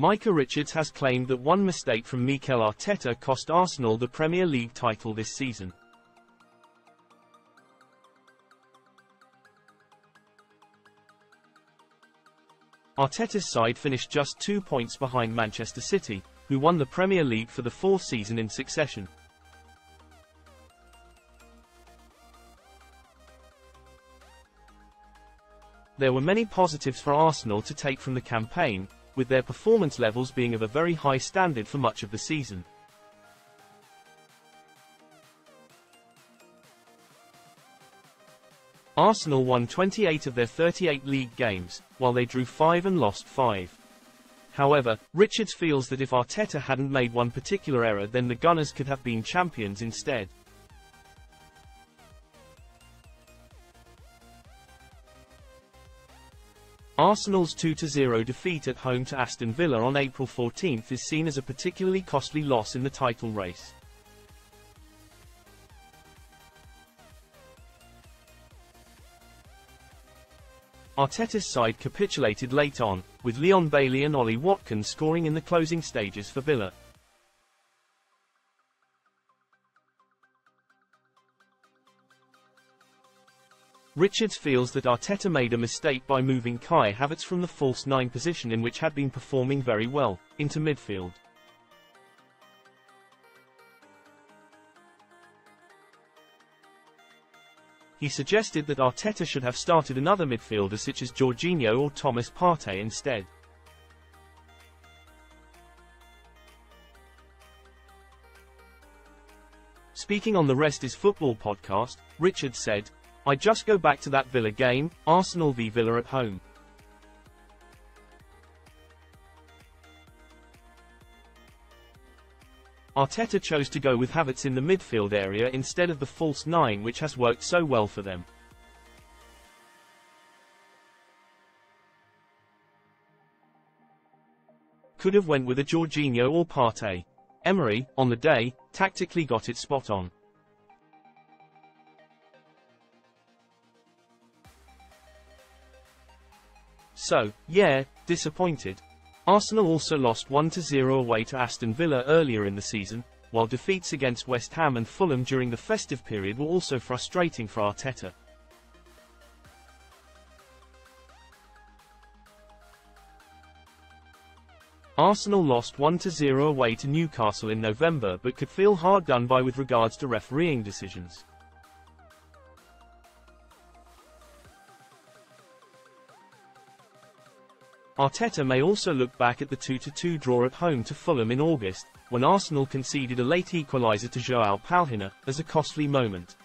Micah Richards has claimed that one mistake from Mikel Arteta cost Arsenal the Premier League title this season. Arteta's side finished just two points behind Manchester City, who won the Premier League for the fourth season in succession. There were many positives for Arsenal to take from the campaign, with their performance levels being of a very high standard for much of the season. Arsenal won 28 of their 38 league games, while they drew 5 and lost 5. However, Richards feels that if Arteta hadn't made one particular error then the Gunners could have been champions instead. Arsenal's 2-0 defeat at home to Aston Villa on April 14 is seen as a particularly costly loss in the title race. Arteta's side capitulated late on, with Leon Bailey and Ollie Watkins scoring in the closing stages for Villa. Richards feels that Arteta made a mistake by moving Kai Havertz from the false nine position in which had been performing very well, into midfield. He suggested that Arteta should have started another midfielder such as Jorginho or Thomas Partey instead. Speaking on the Rest is Football podcast, Richard said, I just go back to that Villa game, Arsenal v Villa at home. Arteta chose to go with Havertz in the midfield area instead of the false nine which has worked so well for them. Could have went with a Jorginho or Partey. Emery, on the day, tactically got it spot on. So, yeah, disappointed. Arsenal also lost 1-0 away to Aston Villa earlier in the season, while defeats against West Ham and Fulham during the festive period were also frustrating for Arteta. Arsenal lost 1-0 away to Newcastle in November but could feel hard done by with regards to refereeing decisions. Arteta may also look back at the 2-2 draw at home to Fulham in August, when Arsenal conceded a late equaliser to Joao Palhinha, as a costly moment.